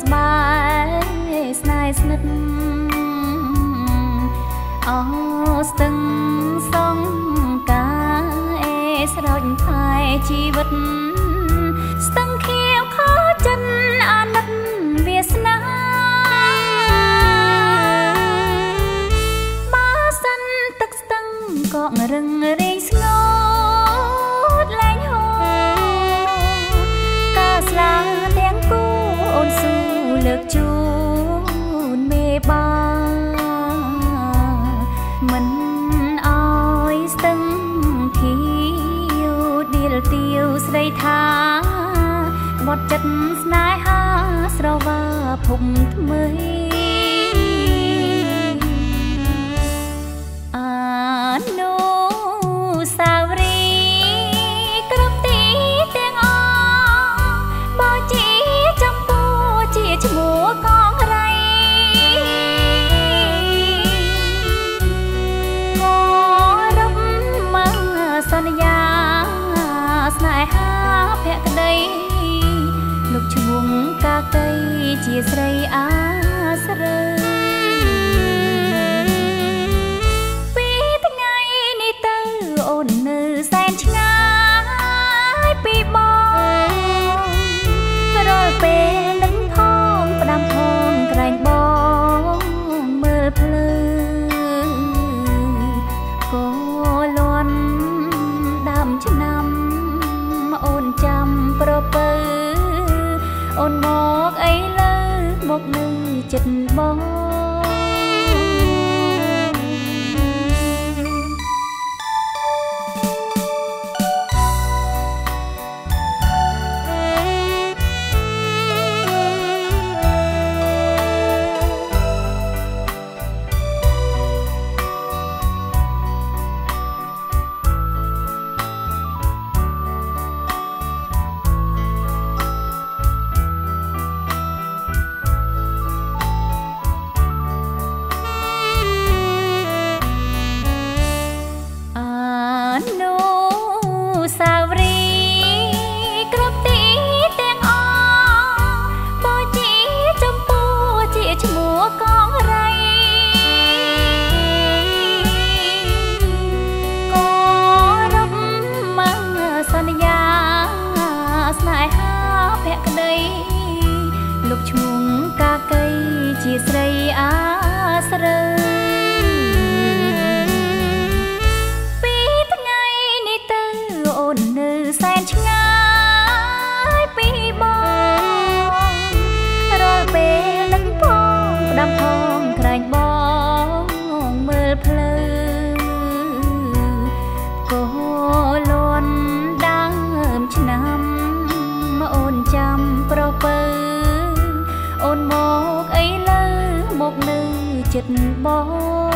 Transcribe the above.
ស្បែស្នេហ៍ស្និទ្ធអោស្ទឹងសងកាអេស្រោចផែជីវិត ជូនមេបាមិនអោយស្ទឹងធៀវឌីលទៀវស្រីថាបត់ចិត្តស្នេហាស្រវាភពថ្មី ស្រីអាស្រីពីថ្ងៃនេះទៅអូននៅសែនឆ្ងាយពីបងរាល់ពេលនឹងផងផ្ដាំផងក្រែងបងមើលភ្លើគោលន់ដើមឆ្នាំអូនចាំប្រពើអូនមកអីលើ មកនៅចិត្តបង លោកឈ្មោះកាកៃជាស្រីអាស្រីពីថ្ងៃនេះទៅអូននៅសែនឆ្ងាយពីបងរាល់ពេលនឹងផងផ្ដាំផងក្រែង ចិត្តបង